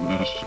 Наш